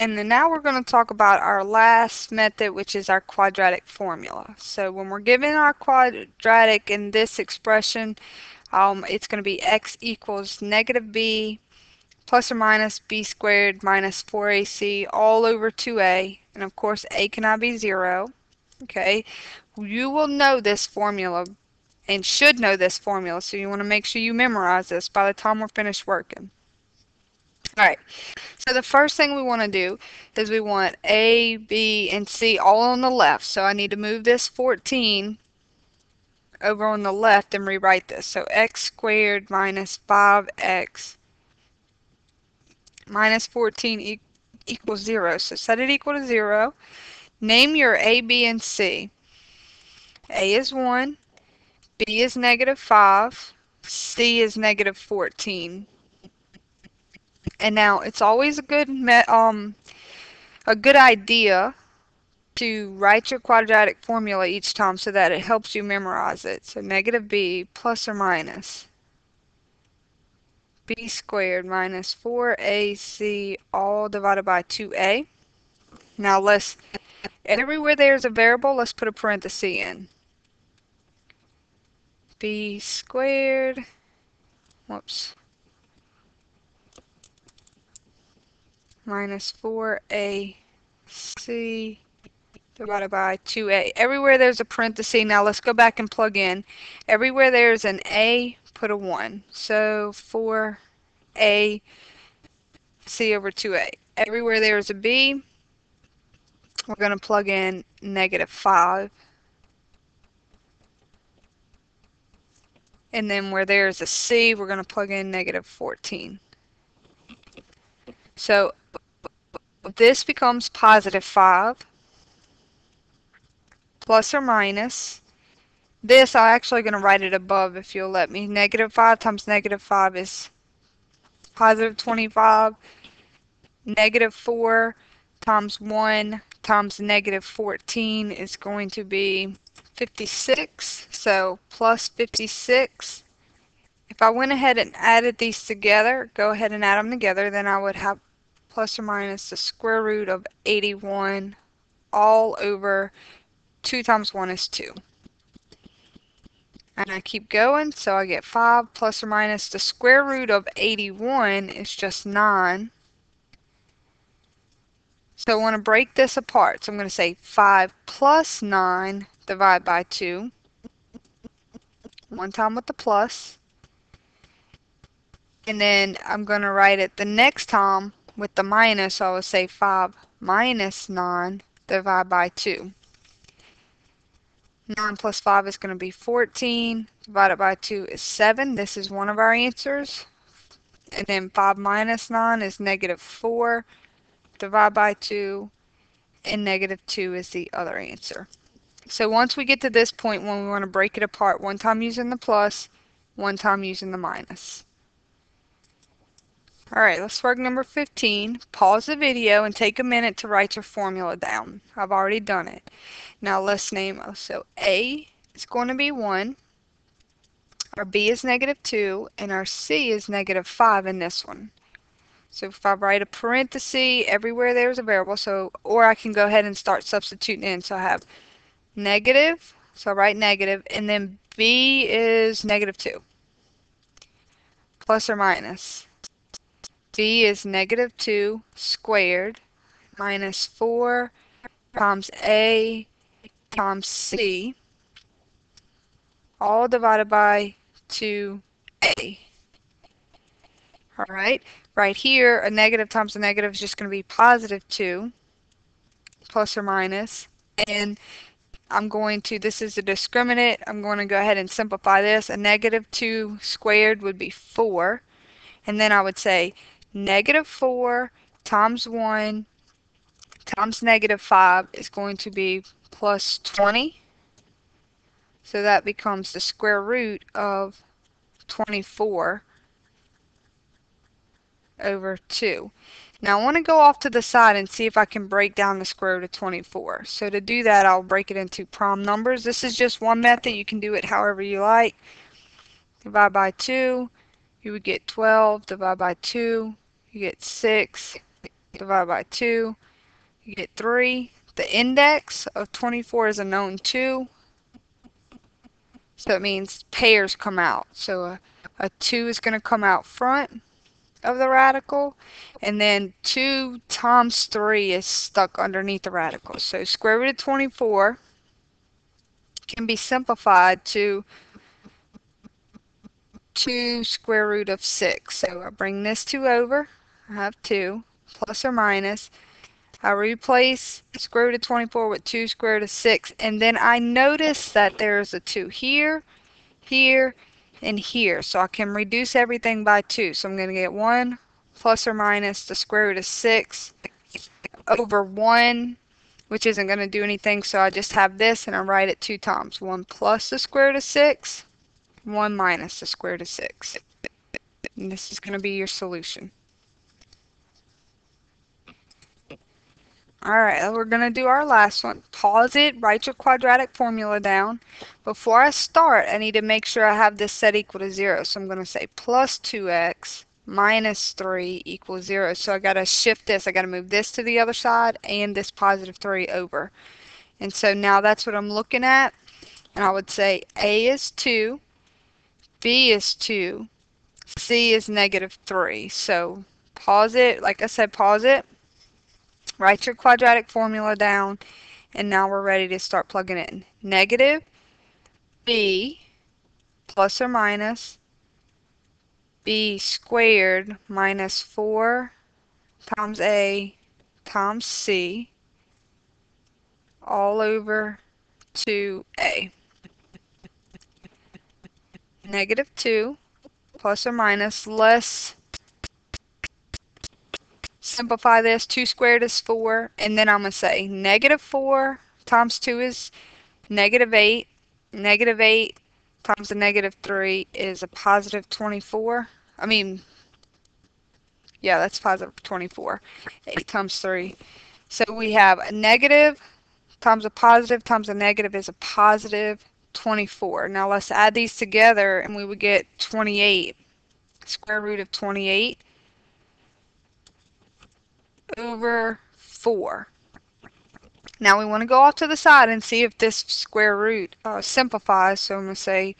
And then now we're going to talk about our last method, which is our quadratic formula. So when we're given our quadratic in this expression, um, it's going to be x equals negative b plus or minus b squared minus 4ac all over 2a. And of course, a cannot be 0. Okay, you will know this formula and should know this formula, so you want to make sure you memorize this by the time we're finished working. Alright, so the first thing we want to do is we want A, B, and C all on the left. So I need to move this 14 over on the left and rewrite this. So x squared minus 5x minus 14 e equals 0. So set it equal to 0. Name your A, B, and C. A is 1, B is negative 5, C is negative 14. And now it's always a good um a good idea to write your quadratic formula each time so that it helps you memorize it. So negative b plus or minus b squared minus 4ac all divided by 2a. Now let's, everywhere there's a variable, let's put a parenthesis in. b squared, whoops, minus 4ac divided by 2a. Everywhere there's a parenthesis, now let's go back and plug in. Everywhere there's an a, put a 1. So 4a c over 2a. Everywhere there's a b, we're going to plug in negative 5. And then where there's a c, we're going to plug in negative 14. So this becomes positive 5 plus or minus. This, I'm actually going to write it above if you'll let me. Negative 5 times negative 5 is positive 25. Negative 4 times 1 times negative 14 is going to be 56. So plus 56. If I went ahead and added these together, go ahead and add them together, then I would have plus or minus the square root of 81 all over 2 times 1 is 2. And I keep going, so I get 5 plus or minus the square root of 81 is just 9. So I want to break this apart. So I'm going to say 5 plus 9 divided by 2. One time with the plus. And then I'm going to write it the next time with the minus, I will say 5 minus 9 divided by 2. 9 plus 5 is going to be 14. Divided by 2 is 7. This is one of our answers. And then 5 minus 9 is negative 4. Divided by 2. And negative 2 is the other answer. So once we get to this point when we want to break it apart, one time using the plus, one time using the minus. Alright, let's work number 15. Pause the video and take a minute to write your formula down. I've already done it. Now let's name, so A is going to be 1, our B is negative 2, and our C is negative 5 in this one. So if I write a parenthesis, everywhere there's a variable, so or I can go ahead and start substituting in. So I have negative, so I write negative, and then B is negative 2, plus or minus b is negative 2 squared minus 4 times a times c all divided by 2a. Alright, right here a negative times a negative is just going to be positive 2 plus or minus and I'm going to, this is a discriminant, I'm going to go ahead and simplify this. A negative 2 squared would be 4 and then I would say negative 4 times 1 times negative 5 is going to be plus 20. So that becomes the square root of 24 over 2. Now I want to go off to the side and see if I can break down the square root of 24. So to do that I'll break it into prime numbers. This is just one method. You can do it however you like. Divide by 2. You would get 12. Divide by 2 you get 6 divided by 2, you get 3. The index of 24 is a known 2. So it means pairs come out. So a, a 2 is going to come out front of the radical. And then 2 times 3 is stuck underneath the radical. So square root of 24 can be simplified to 2 square root of 6. So I bring this 2 over. I have 2 plus or minus. I replace square root of 24 with 2 square root of 6. And then I notice that there's a 2 here, here, and here. So I can reduce everything by 2. So I'm going to get 1 plus or minus the square root of 6 over 1 which isn't going to do anything. So I just have this and I write it two times. 1 plus the square root of 6, 1 minus the square root of 6. And this is going to be your solution. Alright, uh, we're going to do our last one. Pause it, write your quadratic formula down. Before I start, I need to make sure I have this set equal to 0. So I'm going to say plus 2x minus 3 equals 0. So I got to shift this. I got to move this to the other side and this positive 3 over. And so now that's what I'm looking at. And I would say A is 2, B is 2, C is negative 3. So pause it. Like I said, pause it. Write your quadratic formula down. And now we're ready to start plugging in. Negative B plus or minus b squared minus 4 times a times c all over 2a. Negative 2 plus or minus less simplify this 2 squared is 4 and then I'm going to say negative 4 times 2 is negative 8 negative 8 times a negative 3 is a positive 24. I mean, yeah, that's positive 24. 8 times 3. So we have a negative times a positive times a negative is a positive 24. Now let's add these together and we would get 28. Square root of 28 over 4. Now we want to go off to the side and see if this square root uh, simplifies. So I'm going to say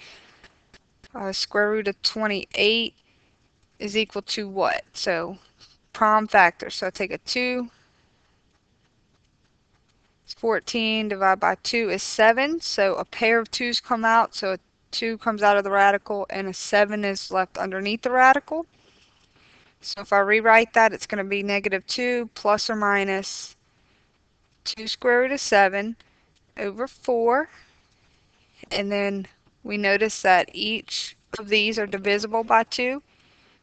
uh, square root of 28 is equal to what? So prime factor. So I take a 2. It's 14 divided by 2 is 7. So a pair of 2's come out. So a 2 comes out of the radical and a 7 is left underneath the radical. So if I rewrite that, it's going to be negative 2 plus or minus 2 square root of 7 over 4. And then we notice that each of these are divisible by 2.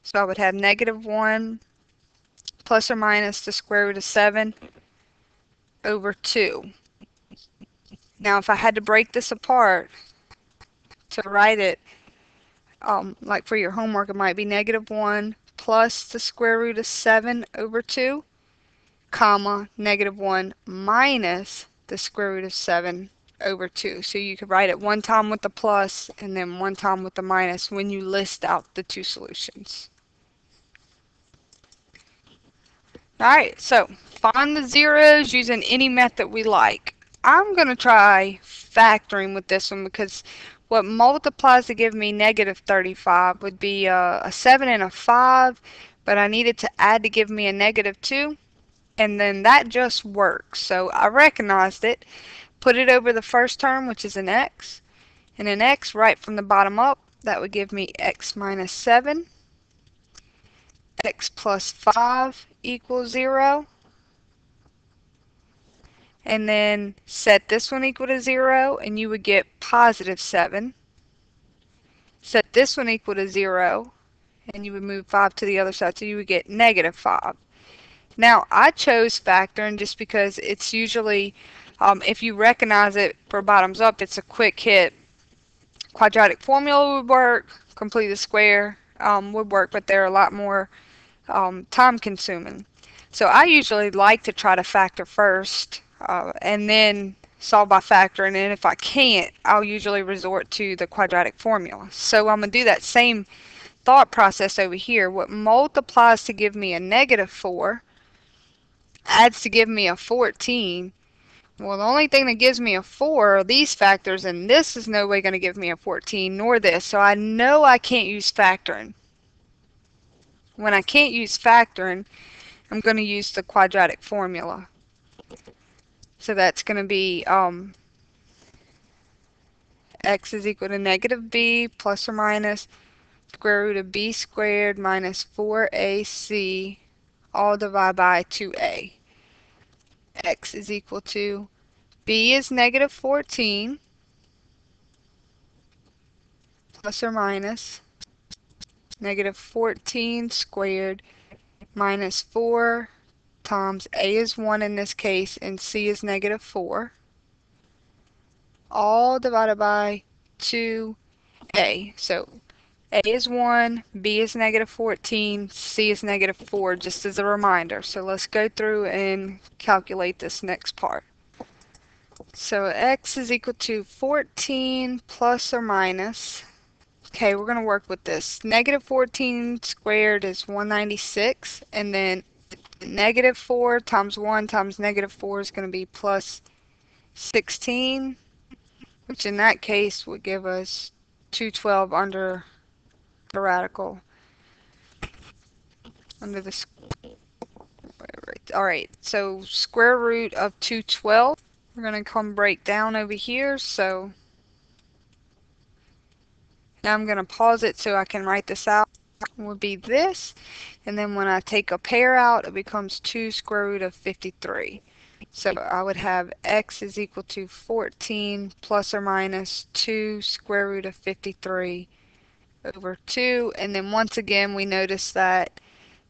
So I would have negative 1 plus or minus the square root of 7 over 2. Now if I had to break this apart to write it, um, like for your homework, it might be negative 1 plus the square root of 7 over 2 comma, negative 1 minus the square root of 7 over 2. So you could write it one time with the plus and then one time with the minus when you list out the two solutions. Alright, so find the zeros using any method we like. I'm going to try factoring with this one because what multiplies to give me negative 35 would be a, a 7 and a 5, but I needed to add to give me a negative 2 and then that just works. So I recognized it, put it over the first term, which is an x, and an x right from the bottom up, that would give me x minus 7, x plus 5 equals 0, and then set this one equal to 0, and you would get positive 7. Set this one equal to 0, and you would move 5 to the other side, so you would get negative 5. Now, I chose factoring just because it's usually, um, if you recognize it for bottoms up, it's a quick hit. Quadratic formula would work, complete the square um, would work, but they're a lot more um, time consuming. So I usually like to try to factor first uh, and then solve by factoring and if I can't I'll usually resort to the quadratic formula. So I'm going to do that same thought process over here. What multiplies to give me a negative 4 adds to give me a 14. Well, the only thing that gives me a 4 are these factors, and this is no way going to give me a 14, nor this. So I know I can't use factoring. When I can't use factoring, I'm going to use the quadratic formula. So that's going to be um, x is equal to negative b plus or minus square root of b squared minus 4ac all divided by 2a. x is equal to b is negative 14 plus or minus negative 14 squared minus 4 times a is 1 in this case and c is negative 4 all divided by 2a. So a is 1, b is negative 14, c is negative 4, just as a reminder. So let's go through and calculate this next part. So x is equal to 14 plus or minus. Okay, we're going to work with this. Negative 14 squared is 196, and then negative 4 times 1 times negative 4 is going to be plus 16 which in that case would give us 212 under the radical. Under the all right so square root of 212 we're going to come break down over here so now I'm going to pause it so I can write this out would be this and then when I take a pair out it becomes 2 square root of 53 so I would have x is equal to 14 plus or minus 2 square root of 53 over 2. And then once again, we notice that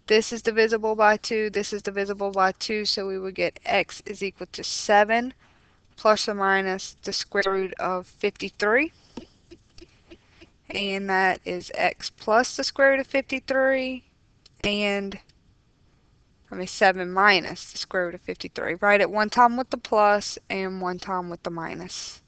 this is divisible by 2, this is divisible by 2, so we would get x is equal to 7 plus or minus the square root of 53. And that is x plus the square root of 53 and I mean 7 minus the square root of 53. Write it one time with the plus and one time with the minus.